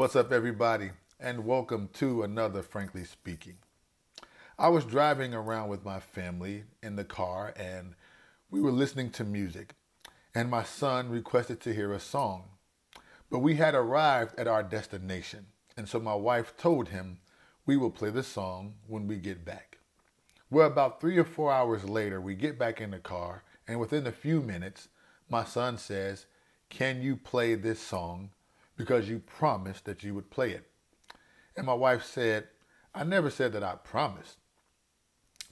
What's up, everybody, and welcome to another Frankly Speaking. I was driving around with my family in the car and we were listening to music, and my son requested to hear a song. But we had arrived at our destination, and so my wife told him we will play the song when we get back. Well, about three or four hours later, we get back in the car, and within a few minutes, my son says, Can you play this song? Because you promised that you would play it. And my wife said, I never said that I promised.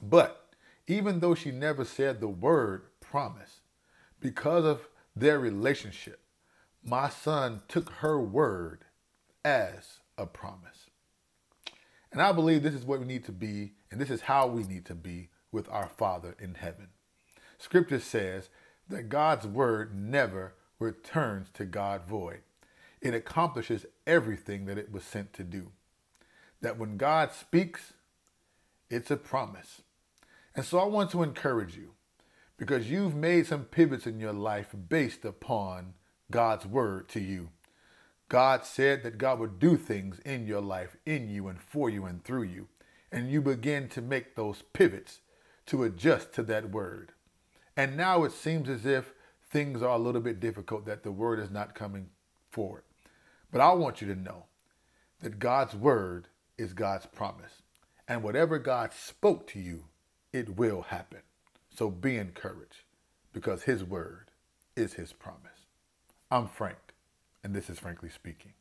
But even though she never said the word promise, because of their relationship, my son took her word as a promise. And I believe this is what we need to be, and this is how we need to be with our Father in heaven. Scripture says that God's word never returns to God void. It accomplishes everything that it was sent to do. That when God speaks, it's a promise. And so I want to encourage you because you've made some pivots in your life based upon God's word to you. God said that God would do things in your life, in you and for you and through you. And you begin to make those pivots to adjust to that word. And now it seems as if things are a little bit difficult, that the word is not coming forward. But I want you to know that God's word is God's promise. And whatever God spoke to you, it will happen. So be encouraged because his word is his promise. I'm Frank, and this is Frankly Speaking.